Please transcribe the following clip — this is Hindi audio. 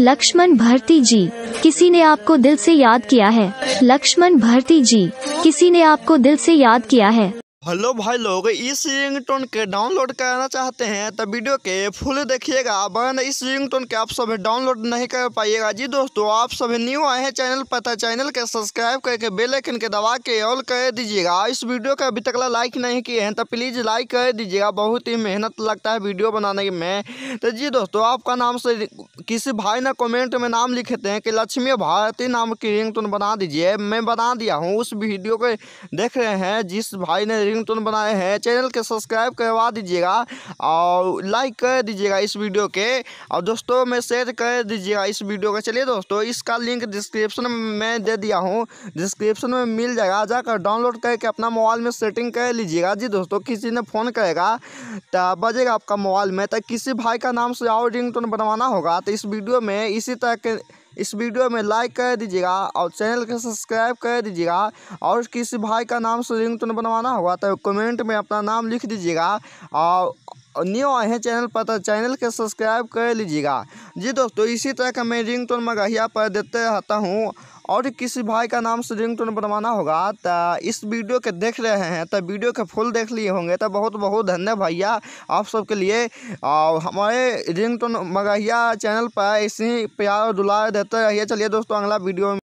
लक्ष्मण भारती जी, किसी ने आपको दिल से याद किया है? लक्ष्मण भरती जी, किसी ने आपको दिल से याद किया है? हेलो भाई लोग, इस रिंगटोन के डाउनलोड करना चाहते हैं तो वीडियो के फुल देखिएगा। वरना इस रिंगटोन के आप सभी डाउनलोड नहीं कर पाइएगा। जी दोस्तों, आप सभी न्यू आए हैं चैनल पर तो चैनल के सब्सक्राइब करके बेल आइकन के दबा के ऑल कर दीजिएगा। इस वीडियो का अभी तक लाइक नहीं किए हैं तो प्लीज़ लाइक कर दीजिएगा। बहुत ही मेहनत लगता है वीडियो बनाने में। तो जी दोस्तों, आपका नाम से किसी भाई ने कमेंट में नाम लिखे हैं कि लक्ष्मी भारती नाम की रिंगटोन बना दीजिए। मैं बना दिया हूँ, उस वीडियो को देख रहे हैं, जिस भाई ने रिंगटोन बनाए हैं। चैनल के सब्सक्राइब करवा दीजिएगा और लाइक कर दीजिएगा इस वीडियो के। और दोस्तों, में शेयर कर दीजिएगा इस वीडियो का। चलिए दोस्तों, इसका लिंक डिस्क्रिप्शन में दे दिया हूँ। डिस्क्रिप्शन में मिल जाएगा। जाकर डाउनलोड करके अपना मोबाइल में सेटिंग कर लीजिएगा। जी दोस्तों, किसी ने फ़ोन करेगा तो बजेगा आपका मोबाइल में। तो किसी भाई का नाम से और रिंगटोन बनवाना होगा। तो इस वीडियो में इसी तरह के इस वीडियो में लाइक कर दीजिएगा और चैनल को सब्सक्राइब कर दीजिएगा और किसी भाई का नाम से रिंगटोन बनवाना होगा तो कमेंट में अपना नाम लिख दीजिएगा और न्यू आए हैं चैनल पर तो चैनल के सब्सक्राइब कर लीजिएगा। जी दोस्तों, इसी तरह का मैं रिंग टोन मगहिया पर देते रहता हूँ। और किसी भाई का नाम से रिंग टोन बनवाना होगा तो इस वीडियो के देख रहे हैं तो वीडियो के फुल देख लिए होंगे। तो बहुत बहुत धन्यवाद भैया आप सबके लिए। और हमारे रिंग टोन मगहिया चैनल पर इसी प्यार और दुलार देते रहिए। चलिए दोस्तों, अगला वीडियो